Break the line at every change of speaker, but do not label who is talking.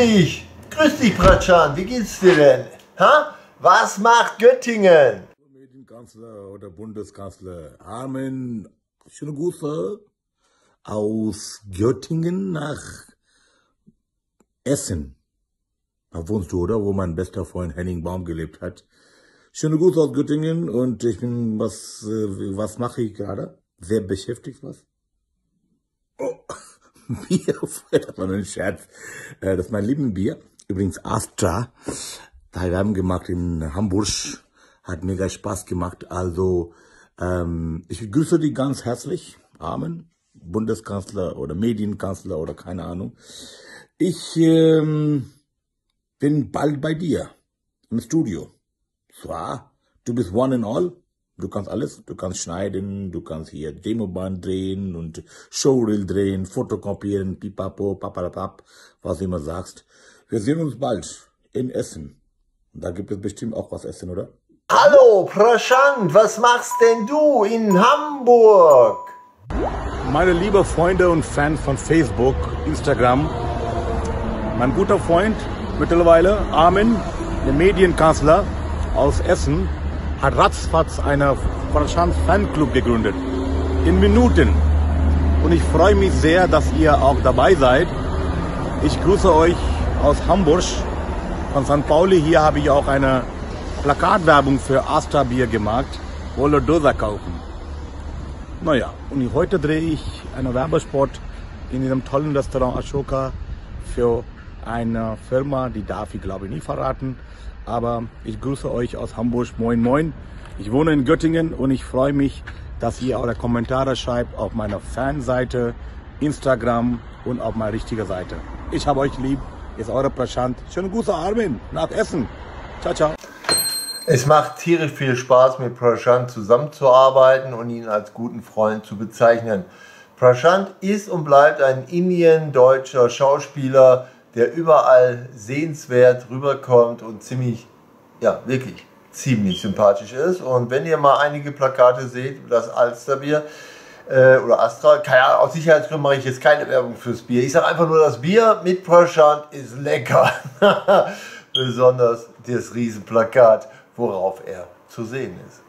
dich. Grüß dich, Pratschan. Wie geht's dir denn? Ha? Was macht Göttingen?
Medienkanzler oder Bundeskanzler Armin, schöne Grüße aus Göttingen nach Essen. Da wohnst du, oder? Wo mein bester Freund Henning Baum gelebt hat. Schöne Grüße aus Göttingen und ich bin, was, äh, was mache ich gerade? Sehr beschäftigt, was? Bier, das war nur ein Scherz. Äh, Das ist mein Lieblingsbier. Übrigens Astra. Da wir haben gemacht in Hamburg. Hat mega Spaß gemacht. Also, ähm, ich grüße dich ganz herzlich. Amen. Bundeskanzler oder Medienkanzler oder keine Ahnung. Ich ähm, bin bald bei dir im Studio. Zwar, du bist one and all. Du kannst alles. Du kannst schneiden, du kannst hier Demoband drehen und Showreel drehen, fotokopieren, pipapo, papalapap, was du immer sagst. Wir sehen uns bald in Essen. Da gibt es bestimmt auch was Essen, oder?
Hallo, Praschant. Was machst denn du in Hamburg?
Meine lieben Freunde und Fans von Facebook, Instagram, mein guter Freund mittlerweile, Armin, der Medienkanzler aus Essen, hat ratzfatz einen Franchant Fanclub gegründet. In Minuten. Und ich freue mich sehr, dass ihr auch dabei seid. Ich grüße euch aus Hamburg. Von St. Pauli hier habe ich auch eine Plakatwerbung für Astra Bier gemacht. Wolle Dosa kaufen. Naja, und heute drehe ich einen Werbespot in diesem tollen Restaurant Ashoka für eine Firma, die darf ich glaube ich nicht verraten. Aber ich grüße euch aus Hamburg. Moin, moin. Ich wohne in Göttingen und ich freue mich, dass ihr eure Kommentare schreibt auf meiner Fanseite, Instagram und auf meiner richtigen Seite. Ich habe euch lieb. Ist eure Prashant. Schöne Grüße, Armin, nach Essen. Ciao, ciao.
Es macht tierisch viel Spaß, mit Prashant zusammenzuarbeiten und ihn als guten Freund zu bezeichnen. Prashant ist und bleibt ein indiendeutscher Schauspieler, der überall sehenswert rüberkommt und ziemlich, ja, wirklich ziemlich sympathisch ist. Und wenn ihr mal einige Plakate seht, das Alsterbier äh, oder Astra, keine, aus Sicherheitsgründen mache ich jetzt keine Werbung fürs Bier. Ich sage einfach nur, das Bier mit Prashant ist lecker. Besonders das Riesenplakat, worauf er zu sehen ist.